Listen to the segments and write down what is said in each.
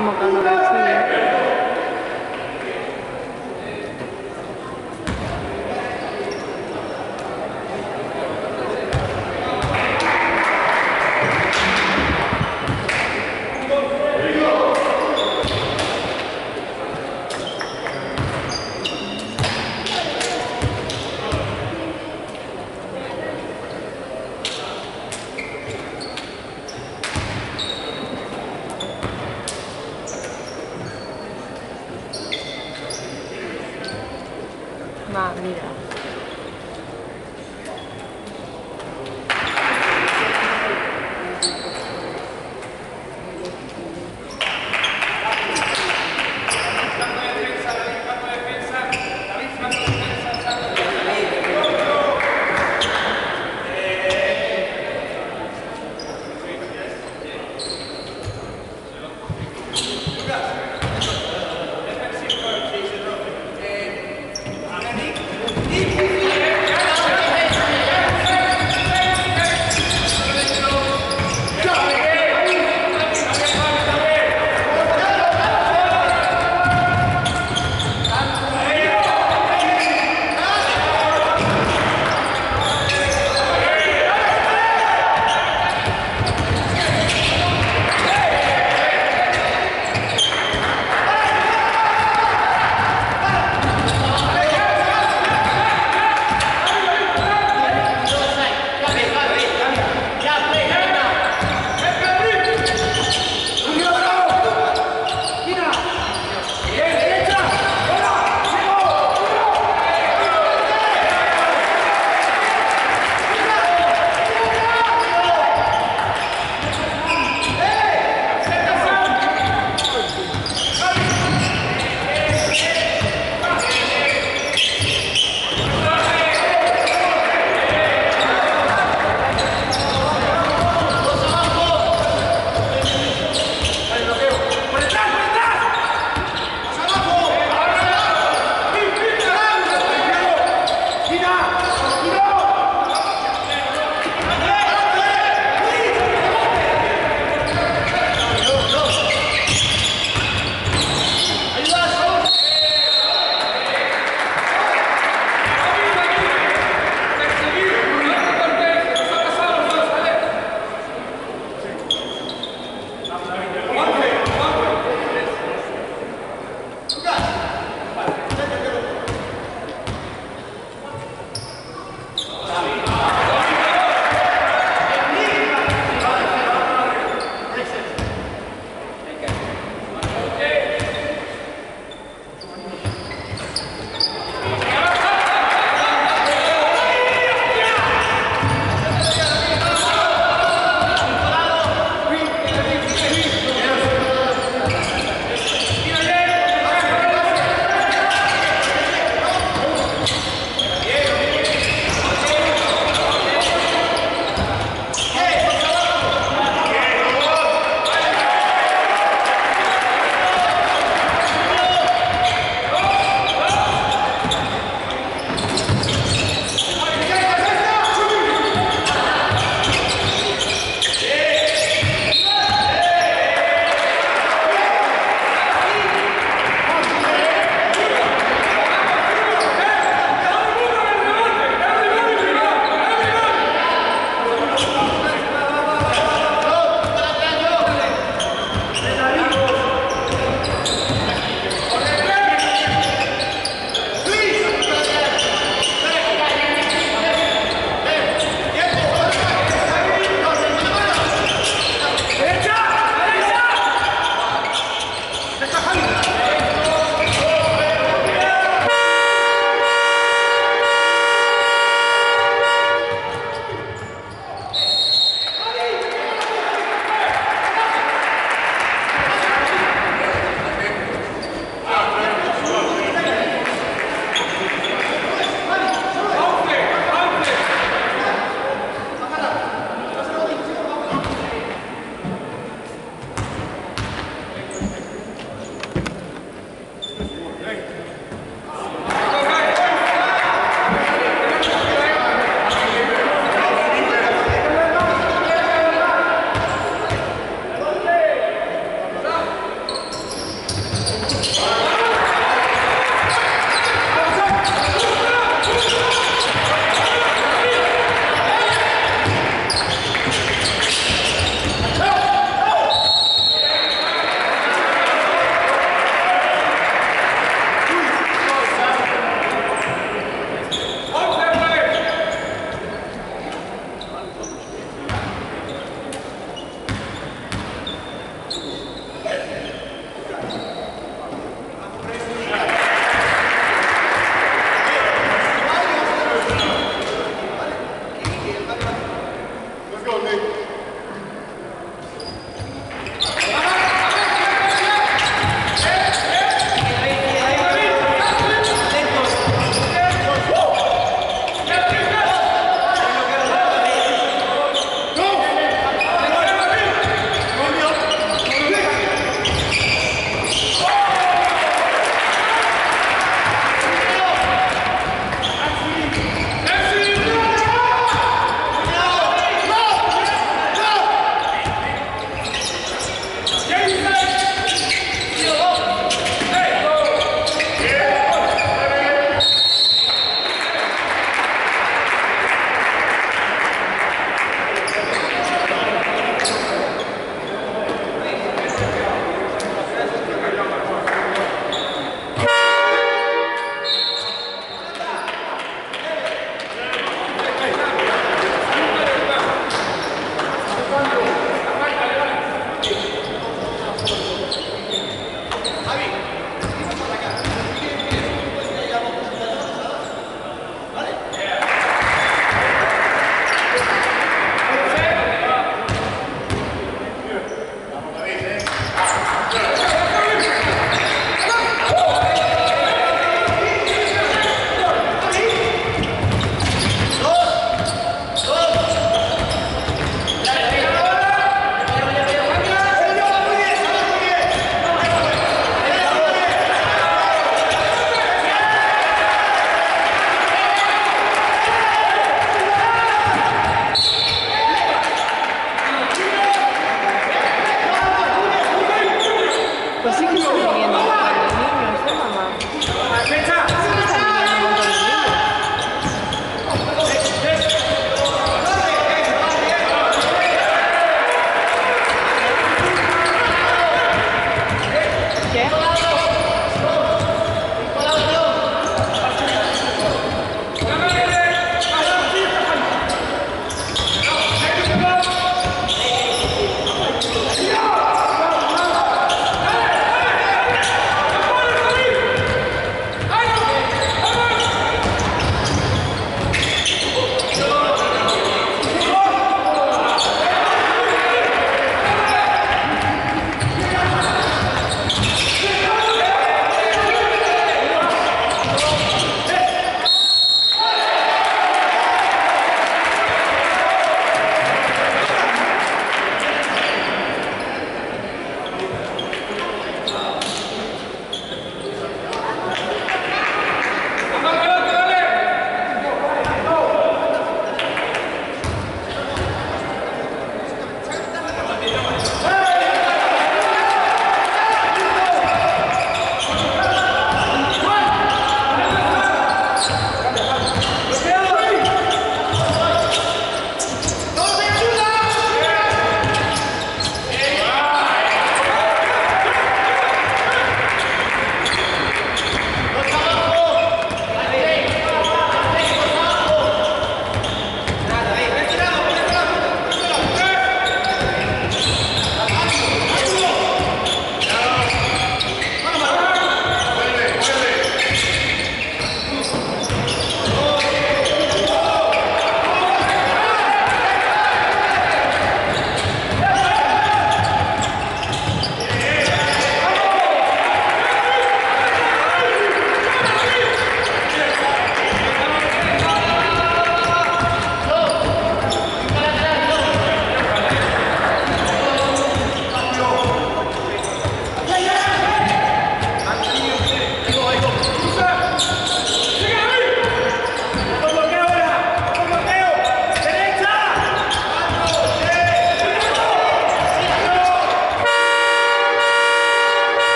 semoga lo bahagia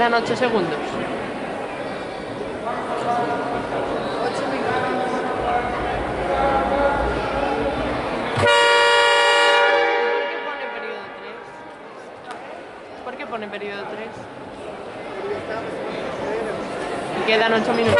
quedan 8 segundos. ¿Por qué pone periodo 3? Y quedan 8 minutos.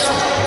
Christ.